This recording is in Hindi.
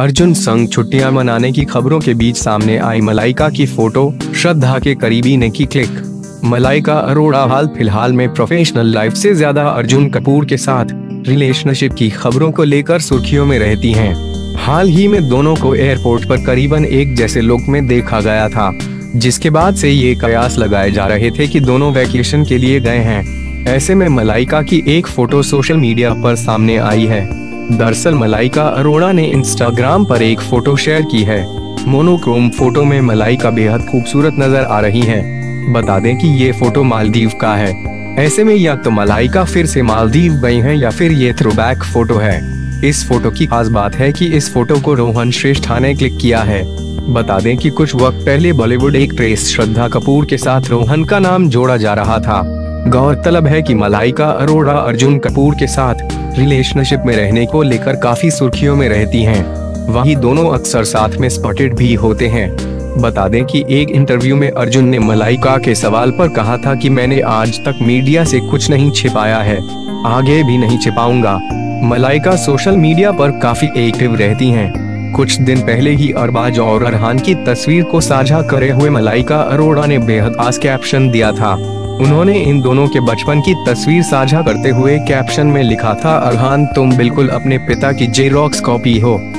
अर्जुन संग छुट्टियाँ मनाने की खबरों के बीच सामने आई मलाइका की फ़ोटो, श्रद्धा के करीबी ने की क्लिक। मलाइका अरोड़ा हाल फ़िलहाल में प्रोफेशनल लाइफ से ज़्यादा अर्जुन कपूर के साथ रिलेशनशिप की खबरों को लेकर सुर्खियों में रहती हैं। हाल ही में दोनों को एयरपोर्ट पर करीबन एक जैसे लुक में देखा गया था, जिसके बाद से ये कयास लगाए जा रहे थे कि दोनों वैकेशन के लिए गए हैं। ऐसे में मलाइका की एक फ़ोटो सोशल मीडिया पर सामने आई है। दरअसल मलाइका अरोड़ा ने इंस्टाग्राम पर एक फ़ोटो शेयर की है। मोनोक्रोम फ़ोटो में मलाइका बेहद खूबसूरत नज़र आ रही है। बता दें कि ये फ़ोटो मालदीव का है। ऐसे में या तो मलाइका फिर से मालदीव गई हैं या फिर ये थ्रोबैक फ़ोटो है। इस फ़ोटो की खास बात है कि इस फ़ोटो को रोहन श्रेष्ठा ने क्लिक किया है। बता दें कि कुछ वक्त पहले बॉलीवुड एक्ट्रेस श्रद्धा कपूर के साथ रोहन का नाम जोड़ा जा रहा था। गौरतलब है कि मलाइका, अरोड़ा, अर्जुन कपूर के साथ रिलेशनशिप में रहने को लेकर काफ़ी सुर्खियों में रहती हैं। वहीं दोनों अक्सर साथ में स्पॉटेड भी होते हैं बता दें कि एक इंटरव्यू में अर्जुन ने मलाइका के सवाल पर कहा था कि मैंने आज तक मीडिया से कुछ नहीं छिपाया है आगे भी नहीं छिपाऊँगा मलाइका सोशल मीडिया पर काफ़ी एक्टिव रहती हैं। कुछ दिन पहले ही अरबाज और अरहान की तस्वीर को साझा करे हुए मलाइका, अरोड़ा ने बेहद खास कैप्शन दिया था उन्होंने इन दोनों के बचपन की तस्वीर साझा करते हुए कैप्शन में लिखा था, अरहान, तुम बिल्कुल अपने पिता की जेरोक्स कॉपी हो।